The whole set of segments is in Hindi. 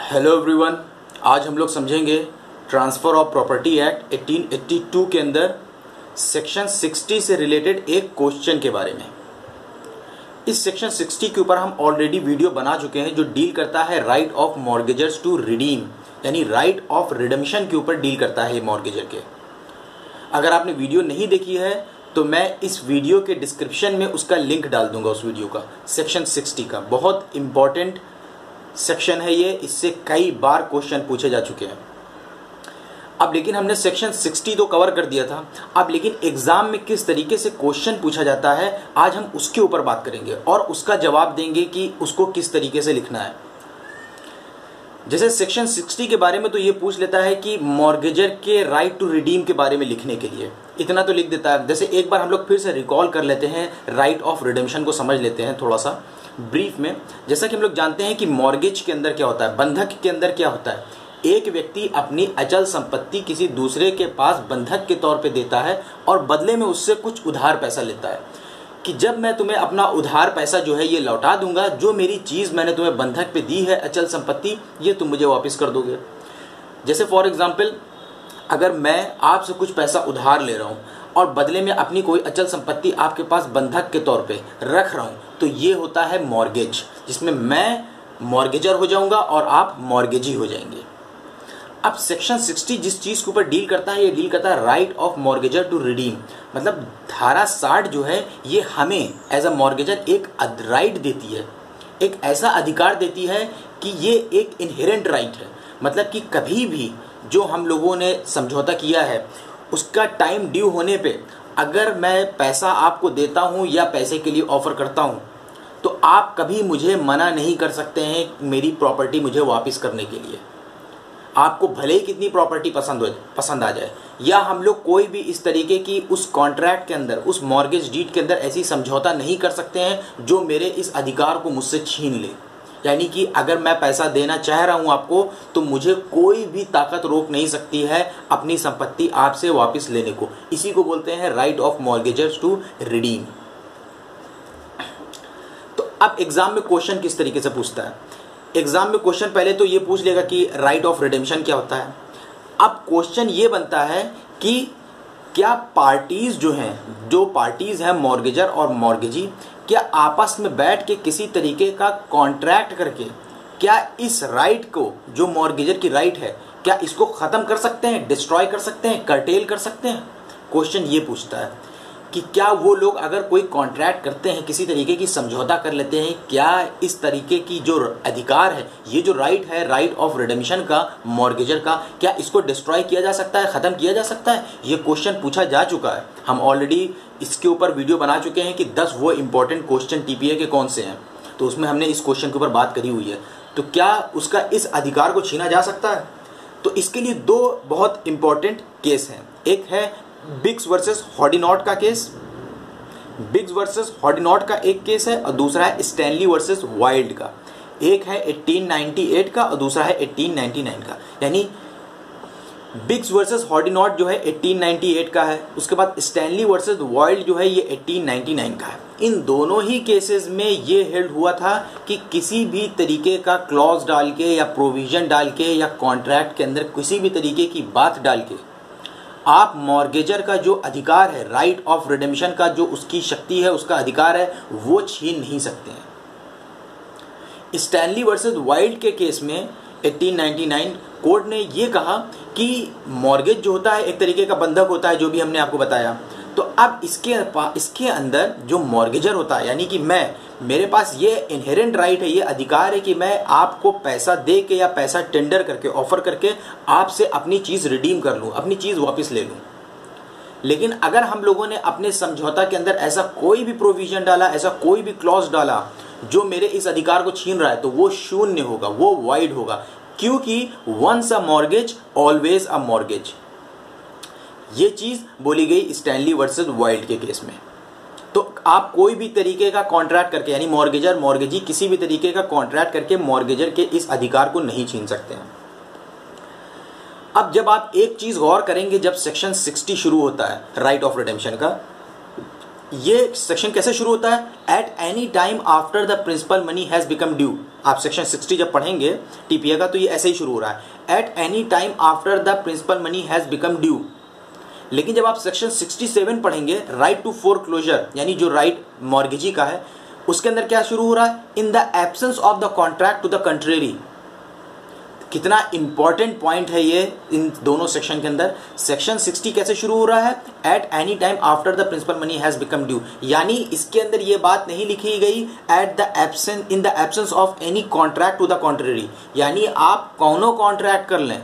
हेलो एवरीवन आज हम लोग समझेंगे ट्रांसफ़र ऑफ़ प्रॉपर्टी एक्ट 1882 के अंदर सेक्शन 60 से रिलेटेड एक क्वेश्चन के बारे में। इस सेक्शन 60 के ऊपर हम ऑलरेडी वीडियो बना चुके हैं जो डील करता है right of mortgagors to redeem यानी राइट ऑफ़ रिडम्शन के ऊपर डील करता है ये मॉर्गेजर के। अगर आपने वीडियो नहीं देखी है तो मैं इस वीडियो के डिस्क्रिप्शन में उसका लिंक डाल दूँगा उस वीडियो का सेक्शन 60 का। बहुत इंपॉर्टेंट सेक्शन है ये, इससे कई बार क्वेश्चन पूछे जा चुके हैं। अब लेकिन हमने सेक्शन 60 तो कवर कर दिया था। अब लेकिन एग्ज़ाम में किस तरीके से क्वेश्चन पूछा जाता है, आज हम उसके ऊपर बात करेंगे और उसका जवाब देंगे कि उसको किस तरीके से लिखना है। जैसे सेक्शन 60 के बारे में तो ये पूछ लेता है कि मॉर्गेजर के राइट टू रिडीम के बारे में लिखने के लिए। इतना तो लिख देता है। जैसे एक बार हम लोग फिर से रिकॉल कर लेते हैं राइट ऑफ़ रिडेम्शन को समझ लेते हैं थोड़ा सा। ब्रीफ में, जैसा कि हम लोग जानते हैं कि मॉर्गेज के अंदर क्या होता है, बंधक के अंदर क्या होता है? एक व्यक्ति अपनी अचल संपत्ति किसी दूसरे के पास बंधक के तौर पे देता है और बदले में उससे कुछ उधार पैसा लेता है। कि जब मैं तुम्हें अपना उधार पैसा जो है ये लौटा दूँगा, जो मेरी चीज़ मैंने तुम्हें बंधक पे दी है, अचल संपत्ति, ये तुम मुझे वापस कर दोगे। जैसे फॉर एग्ज़ाम्पल अगर मैं आपसे कुछ पैसा उधार ले रहा हूँ और बदले में अपनी कोई अचल संपत्ति आपके पास बंधक के तौर पे रख रहा हूँ तो ये होता है मॉर्गेज जिसमें मैं मॉर्गेजर हो जाऊँगा और आप मॉर्गेजी हो जाएँगे। अब सेक्शन 60 जिस चीज़ के ऊपर डील करता है, ये डील करता है right of mortgagor to redeem मतलब धारा 60 जो है, ये हमें एज अ मॉर्गेजर एक राइट देती है, एक ऐसा अधिकार देती है कि ये एक इनहेरेंट राइट है। मतलब कि कभी भी जो हम लोगों ने समझौता किया है उसका टाइम ड्यू होने पे अगर मैं पैसा आपको देता हूँ या पैसे के लिए ऑफ़र करता हूँ तो आप कभी मुझे मना नहीं कर सकते हैं मेरी प्रॉपर्टी मुझे वापस करने के लिए। आपको भले ही कितनी प्रॉपर्टी पसंद हो पसंद आ जाए, या हम लोग कोई भी इस तरीके की उस कॉन्ट्रैक्ट के अंदर, उस मॉर्गेज डीड के अंदर ऐसी समझौता नहीं कर सकते हैं जो मेरे इस अधिकार को मुझसे छीन ले। यानी कि अगर मैं पैसा देना चाह रहा हूँ आपको तो मुझे कोई भी ताकत रोक नहीं सकती है अपनी संपत्ति आपसे वापस लेने को। इसी को बोलते हैं right of mortgagors to redeem तो अब एग्ज़ाम में क्वेश्चन किस तरीके से पूछता है? एग्ज़ाम में क्वेश्चन पहले तो ये पूछ लेगा कि राइट ऑफ़ रिडेम्शन क्या होता है? अब क्वेश्चन ये बनता है कि क्या पार्टीज़ जो हैं, जो पार्टीज़ हैं मॉर्गेजर और मॉर्गेजी क्या आपस में बैठ के किसी तरीके का कॉन्ट्रैक्ट करके, क्या इस राइट को, जो मॉर्गेजर की राइट है, क्या इसको ख़त्म कर सकते हैं डिस्ट्रॉय कर सकते हैं कर्टेल कर सकते हैं? क्वेश्चन ये पूछता है कि क्या वो लोग अगर कोई कॉन्ट्रैक्ट करते हैं, किसी तरीके की समझौता कर लेते हैं, क्या इस तरीके की जो अधिकार है, ये जो राइट है राइट ऑफ़ रिडमिशन का मॉर्गेजर का, क्या इसको डिस्ट्रॉय किया जा सकता है, ख़त्म किया जा सकता है? ये क्वेश्चन पूछा जा चुका है। हम ऑलरेडी इसके ऊपर वीडियो बना चुके हैं कि दस वो इंपॉर्टेंट क्वेश्चन टीपीए के कौन से हैं। तो उसमें हमने इस क्वेश्चन के ऊपर बात करी हुई है। तो क्या उसका इस अधिकार को छीना जा सकता है? तो इसके लिए दो बहुत इंपॉर्टेंट केस हैं। एक है बिग्स वर्सेस हॉडिनॉट का केस बिग्स वर्सेस हॉडिनॉट का एक केस है और दूसरा है स्टैनली वर्सेस वाइल्ड का. एक है 1898 का और दूसरा है 1899 का. यानी बिग्स वर्सेस हॉडिनॉट जो है 1898 का है. उसके बाद स्टैनली वर्सेस वाइल्ड जो है ये 1899 का है. इन दोनों ही केसेस में ये हेल्ड हुआ था कि किसी भी तरीके का क्लॉज डाल के या प्रोविज़न डाल के या कॉन्ट्रैक्ट के अंदर किसी भी तरीके की बात डाल के आप मॉर्गेजर का जो अधिकार है राइट ऑफ़ रिडेम्शन का जो उसकी शक्ति है, उसका अधिकार है, वो छीन नहीं सकते हैं। स्टैनली वर्सेस वाइल्ड के केस में 1899 कोर्ट ने ये कहा कि मॉर्गेज जो होता है, एक तरीके का बंधक होता है, जो भी हमने आपको बताया। तो अब इसके इसके अंदर जो मॉर्गेजर होता है यानी कि मैं, मेरे पास ये इनहेरेंट राइट है, ये अधिकार है कि मैं आपको पैसा दे के या पैसा टेंडर करके ऑफ़र करके आपसे अपनी चीज़ रिडीम कर लूँ, अपनी चीज़ वापस ले लूँ। लेकिन अगर हम लोगों ने अपने समझौता के अंदर ऐसा कोई भी प्रोविज़न डाला, ऐसा कोई भी क्लॉज डाला, जो मेरे इस अधिकार को छीन रहा है तो वो शून्य होगा, वो वाइड होगा, क्योंकि once a mortgage always a mortgage ये चीज़ बोली गई स्टैनली वर्सेस वाइल्ड के केस में। तो आप कोई भी तरीके का कॉन्ट्रैक्ट करके, यानी मॉर्गेजर मॉर्गेजी किसी भी तरीके का कॉन्ट्रैक्ट करके मॉर्गेजर के इस अधिकार को नहीं छीन सकते हैं। अब जब आप एक चीज़ गौर करेंगे, जब सेक्शन 60 शुरू होता है राइट ऑफ़ रिडेम्शन का, ये सेक्शन कैसे शुरू होता है? At any time after the principal money has become due आप सेक्शन 60 जब पढ़ेंगे टीपीए का तो ये ऐसे ही शुरू हो रहा है। At any time after the principal money has become due लेकिन जब आप सेक्शन 67 पढ़ेंगे राइट टू फोर क्लोजर यानी जो राइट मॉर्गेजी का है, उसके अंदर क्या शुरू हो रहा है? In the absence of the contract to the contrary कितना इंपॉर्टेंट पॉइंट है ये इन दोनों सेक्शन के अंदर। सेक्शन 60 कैसे शुरू हो रहा है? At any time after the principal money has become due यानी इसके अंदर ये बात नहीं लिखी गई at the absence in the absence of any contract to the contrary यानी आप कौनों कॉन्ट्रैक्ट कर लें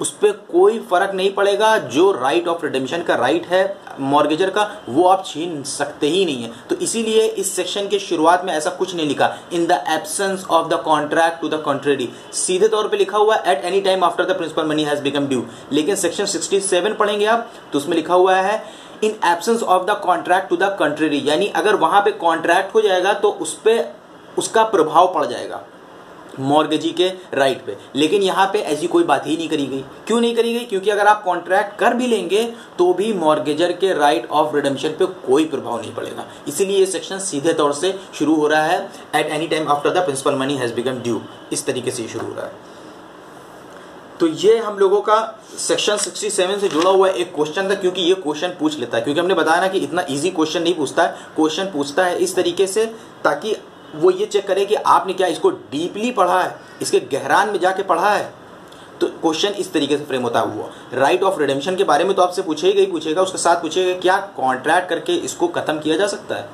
उस पर कोई फ़र्क नहीं पड़ेगा। जो राइट ऑफ़ रिडेम्शन का राइट है मॉर्गेजर का, वो आप छीन सकते ही नहीं है। तो इसीलिए इस सेक्शन के शुरुआत में ऐसा कुछ नहीं लिखा। In the absence of the contract to the contrary सीधे तौर पे लिखा हुआ at any time after the principal money has become due लेकिन सेक्शन 67 पढ़ेंगे आप तो उसमें लिखा हुआ है in absence of the contract to the contrary यानी अगर वहाँ पे कॉन्ट्रैक्ट हो जाएगा तो उस पर उसका प्रभाव पड़ जाएगा। मॉर्गेजी के राइट पे। लेकिन यहाँ पे ऐसी कोई बात ही नहीं करी गई। क्यों नहीं करी गई? क्योंकि अगर आप कॉन्ट्रैक्ट कर भी लेंगे तो भी मॉर्गेजर के राइट ऑफ़ रिडम्शन पे कोई प्रभाव नहीं पड़ेगा। इसीलिए ये सेक्शन सीधे तौर से शुरू हो रहा है। At any time after the principal money has become due इस तरीके से शुरू हो रहा है। तो ये हम लोगों का सेक्शन 67 से जुड़ा हुआ एक क्वेश्चन था, क्योंकि ये क्वेश्चन पूछ लेता है। क्योंकि हमने बताया ना कि इतना इजी क्वेश्चन नहीं पूछता है। क्वेश्चन पूछता है इस तरीके से, ताकि वो ये चेक करें कि आपने क्या इसको डीपली पढ़ा है? इसके गहरान में जाके पढ़ा है? तो क्वेश्चन इस तरीके से फ्रेम होता हुआ। राइट ऑफ़ रिडेम्शन के बारे में तो आपसे पूछेगा ही पूछेगा उसके साथ पूछेगा क्या कॉन्ट्रैक्ट करके इसको खत्म किया जा सकता है?